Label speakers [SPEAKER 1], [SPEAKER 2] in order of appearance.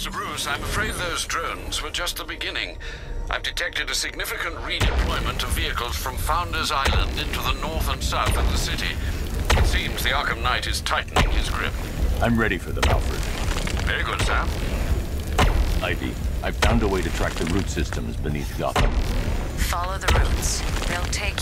[SPEAKER 1] Master Bruce, I'm afraid those drones were just the beginning. I've detected a significant redeployment of vehicles from Founders Island into the north and south of the city. It seems the Arkham Knight is tightening his grip.
[SPEAKER 2] I'm ready for them, Alfred.
[SPEAKER 1] Very good, sir.
[SPEAKER 2] Ivy, I've found a way to track the root systems beneath Gotham.
[SPEAKER 3] Follow the roots. They'll take.